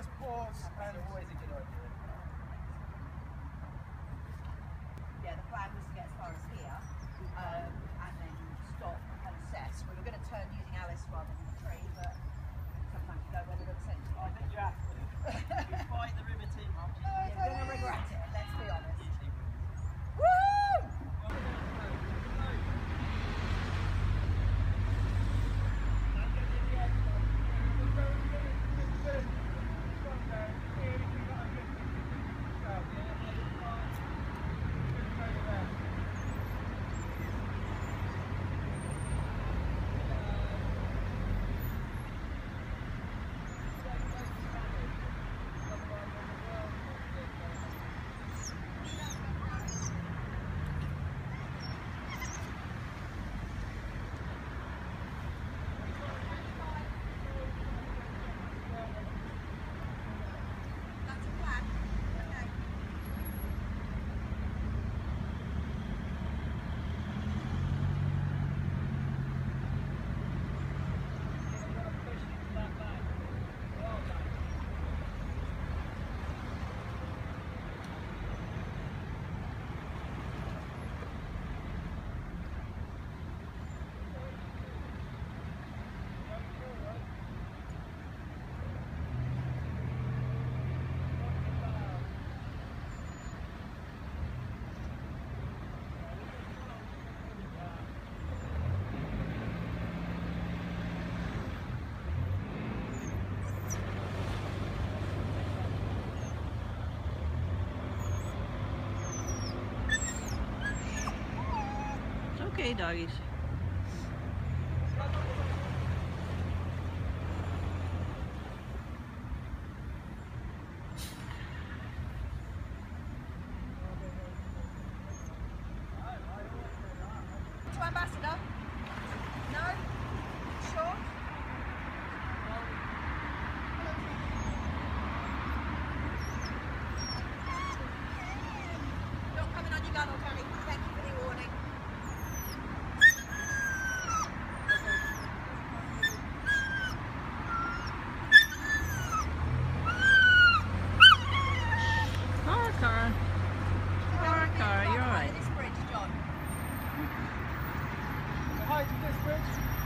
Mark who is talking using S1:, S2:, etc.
S1: just pause and...
S2: always a good idea.
S3: Yeah, the plan was to get as far as Okay, doggies. side
S4: of this bridge.